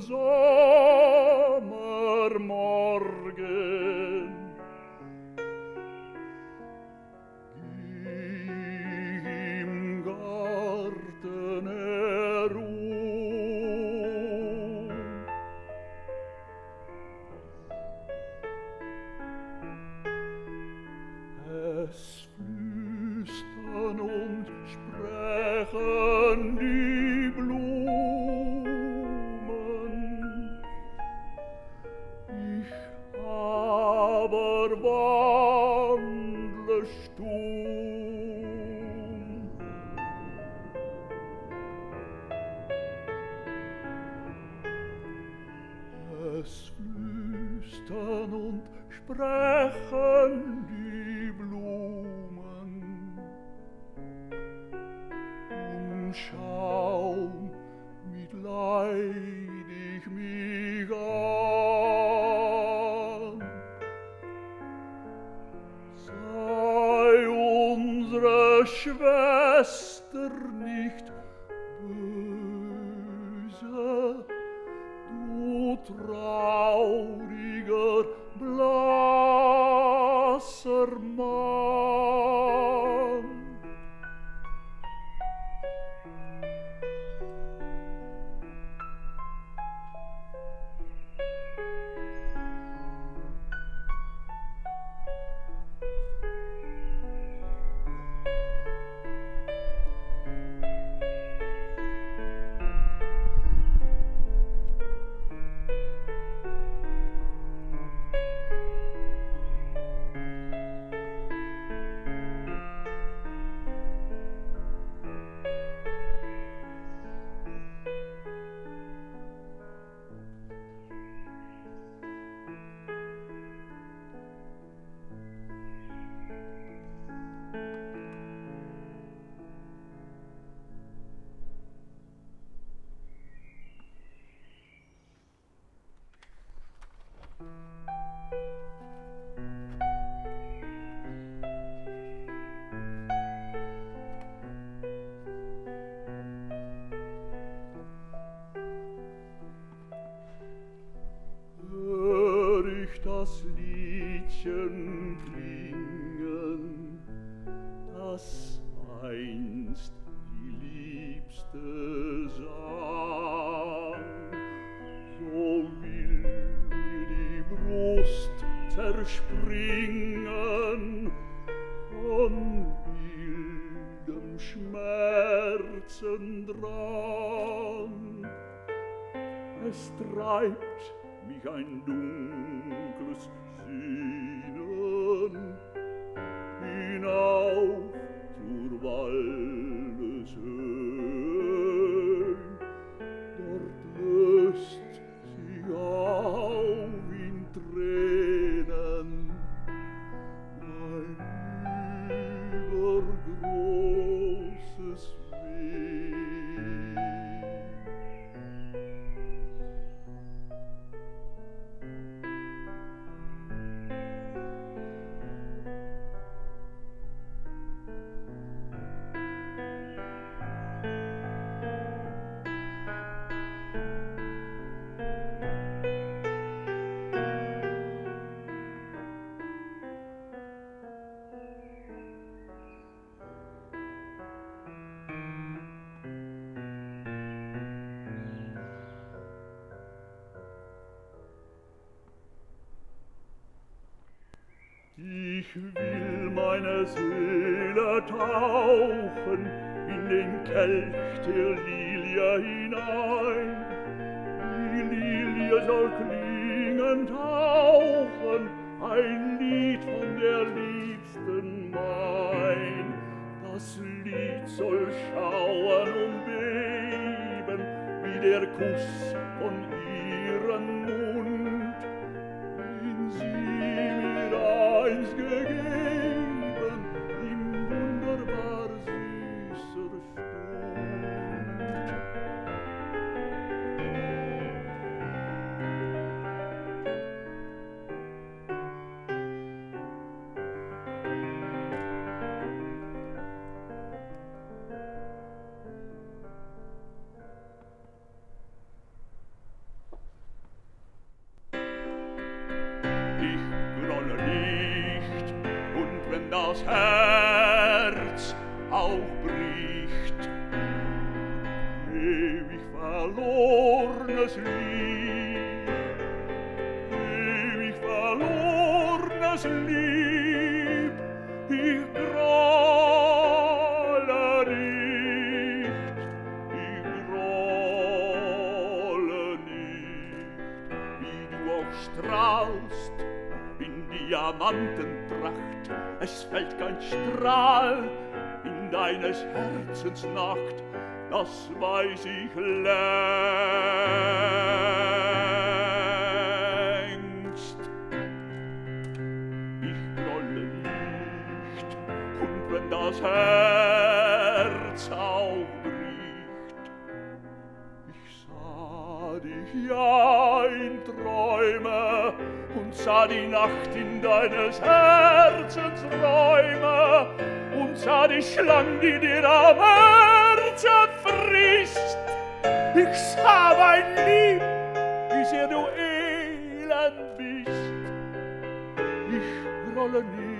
so flüstern und sprechen die Blumen. Und schaum mitleid ich mich an. Sei unsere Schwester nicht böse, du traurig, sermon. das Liedchen klingen, das einst die Liebste sang. So will mir die Brust zerspringen von wildem Schmerzendrang. Es treibt mich ein dunkles seele tauchen in den kelch der lilie hinein. Die lilie soll klingen tauchen ein lied von der liebsten mein. Das lied soll schauen und beben wie der Kuss von ihr das Herz auch bricht. Ewig verlornes Lieb, ewig verlornes Lieb, ich grolle nicht, ich grolle nicht, wie du auch strahlst in Diamantenpracht es fällt kein Strahl in deines Herzens Nacht, das weiß ich längst. Ich grolle nicht, und wenn das Herz auch bricht, ich sah dich ja in Träume, sah die Nacht in deines Herzens Räume und sah die Schlang, die dir am Herzen frisst. Ich sah mein Lieb, wie sehr du elend bist. Ich rolle nie